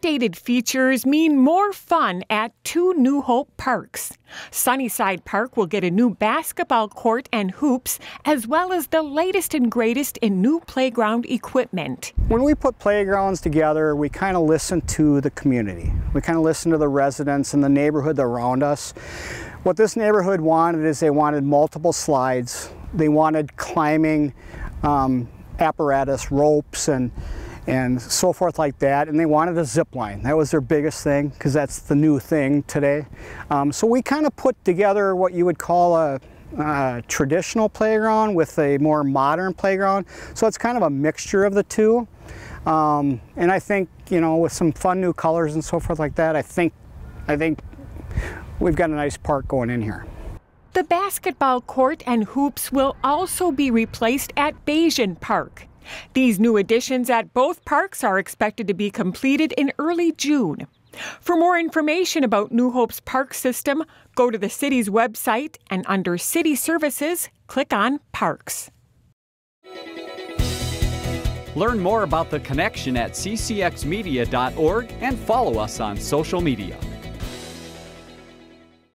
Updated features mean more fun at two New Hope parks. Sunnyside Park will get a new basketball court and hoops, as well as the latest and greatest in new playground equipment. When we put playgrounds together, we kind of listen to the community. We kind of listen to the residents and the neighborhood around us. What this neighborhood wanted is they wanted multiple slides. They wanted climbing um, apparatus, ropes, and and so forth like that. And they wanted a zip line. That was their biggest thing because that's the new thing today. Um, so we kind of put together what you would call a, traditional playground with a more modern playground. So it's kind of a mixture of the two. Um, and I think, you know, with some fun new colors and so forth like that, I think, I think we've got a nice park going in here. The basketball court and hoops will also be replaced at Begin Park. These new additions at both parks are expected to be completed in early June. For more information about New Hope's park system, go to the city's website and under City Services, click on Parks. Learn more about the connection at ccxmedia.org and follow us on social media.